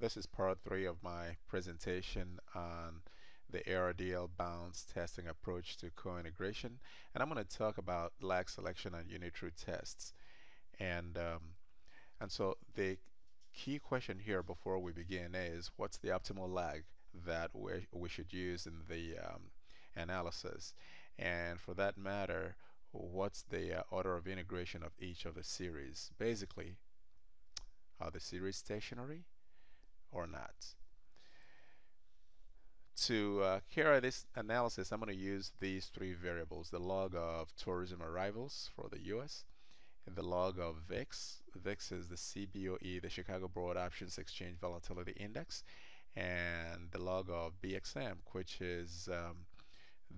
This is part three of my presentation on the ARDL bounds testing approach to co-integration. And I'm going to talk about lag selection and unit root tests. And um, and so the key question here before we begin is what's the optimal lag that we, we should use in the um, analysis? And for that matter what's the uh, order of integration of each of the series? Basically are the series stationary or not. To uh, carry this analysis I'm going to use these three variables the log of tourism arrivals for the US and the log of VIX. VIX is the CBOE the Chicago Board Options Exchange Volatility Index and the log of BXM which is um,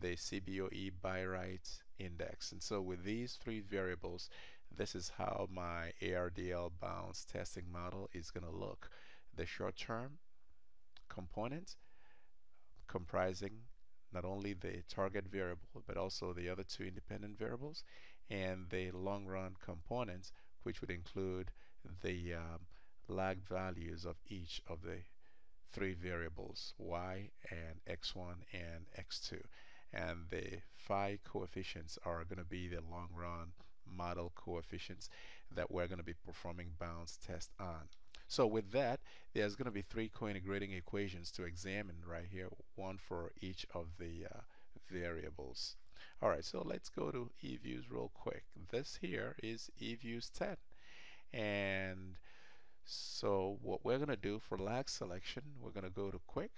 the CBOE BuyWrite index. And so with these three variables this is how my ARDL bounds testing model is going to look the short-term component comprising not only the target variable but also the other two independent variables and the long run components which would include the um, values of each of the three variables y and x1 and x2 and the phi coefficients are going to be the long run model coefficients that we're going to be performing bounds test on so with that, there's going to be three co-integrating equations to examine right here, one for each of the uh, variables. Alright, so let's go to eViews real quick. This here is eViews 10. And so what we're going to do for lag selection, we're going to go to quick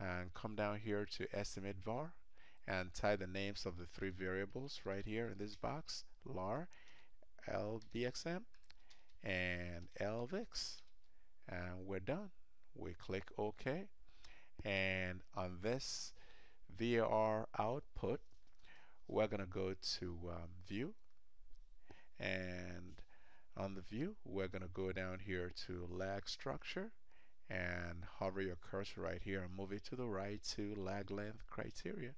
and come down here to estimate var and type the names of the three variables right here in this box, lar, lbxm, and LVIX and we're done. We click OK. And on this VAR output we're gonna go to um, view. And on the view we're gonna go down here to lag structure and hover your cursor right here and move it to the right to lag length criteria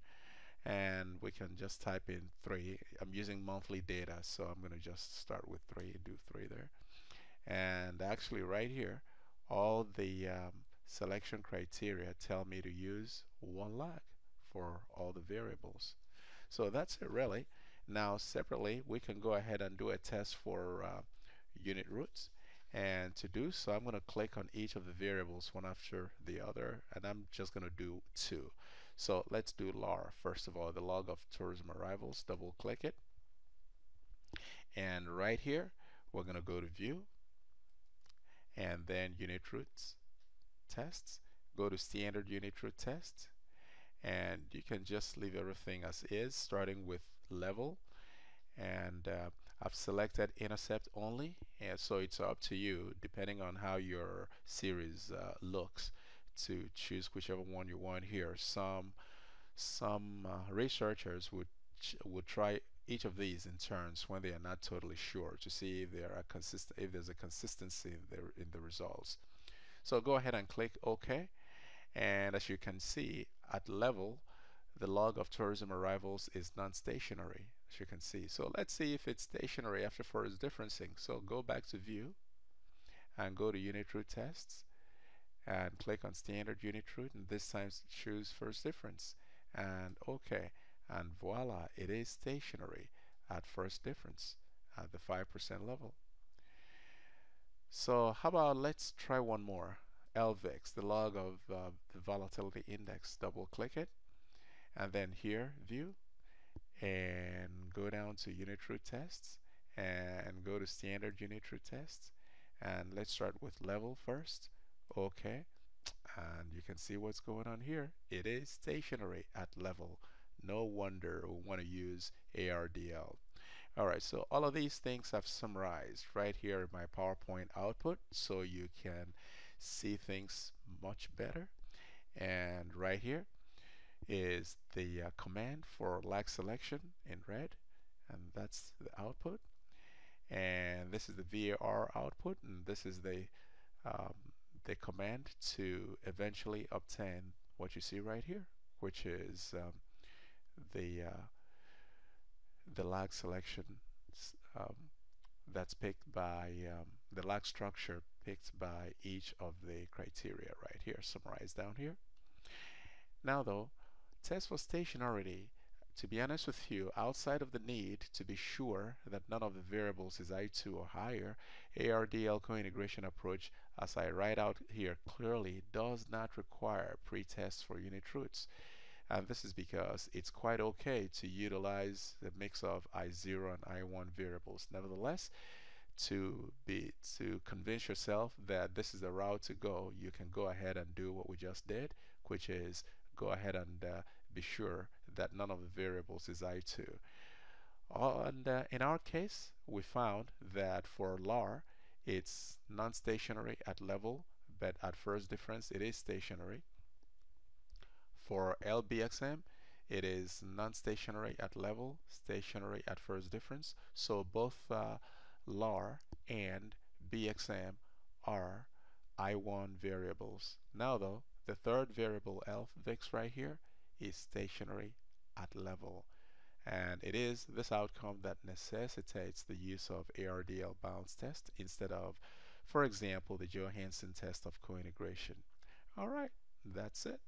and we can just type in three. I'm using monthly data so I'm gonna just start with three and do three there. And actually right here all the um, selection criteria tell me to use one lag for all the variables. So that's it really. Now separately we can go ahead and do a test for uh, unit roots. And to do so I'm going to click on each of the variables one after the other and I'm just going to do two so let's do LAR. First of all the log of tourism arrivals double click it. And right here we're going to go to view. And then unit roots tests. Go to standard unit root test. And you can just leave everything as is starting with level. And uh, I've selected intercept only. And so it's up to you depending on how your series uh, looks to choose whichever one you want here. Some some uh, researchers would would try each of these in turns when they are not totally sure to see if there are consistent if there's a consistency in the, in the results. So go ahead and click OK. And as you can see at level the log of tourism arrivals is non-stationary as you can see. So let's see if it's stationary after first differencing so go back to view and go to unit root tests and click on standard unit root and this time choose first difference. And OK and voila it is stationary at first difference at the 5% level. So how about let's try one more LVIX the log of uh, the volatility index. Double click it and then here view and go down to unit root tests and go to standard unit root tests and let's start with level first okay and you can see what's going on here it is stationary at level no wonder we want to use ARDL. Alright, so all of these things I've summarized right here in my PowerPoint output so you can see things much better. And right here is the uh, command for lag selection in red and that's the output. And this is the VAR output and this is the um, the command to eventually obtain what you see right here which is um, the uh, the lag selection um, that's picked by um, the lag structure picked by each of the criteria right here, summarized down here. Now though, test for stationarity to be honest with you, outside of the need to be sure that none of the variables is I2 or higher, ARDL co-integration approach, as I write out here clearly, does not require pre-tests for unit roots. And this is because it's quite okay to utilize the mix of I0 and I1 variables. Nevertheless, to be to convince yourself that this is the route to go, you can go ahead and do what we just did, which is go ahead and uh, be sure that none of the variables is I2. And uh, in our case, we found that for LAR, it's non-stationary at level, but at first difference, it is stationary. For LBXM, it is non-stationary at level, stationary at first difference. So both uh, LAR and BXM are I1 variables. Now though, the third variable LVIX right here is stationary at level. And it is this outcome that necessitates the use of ARDL bounds test instead of, for example, the Johansen test of co-integration. All right, that's it.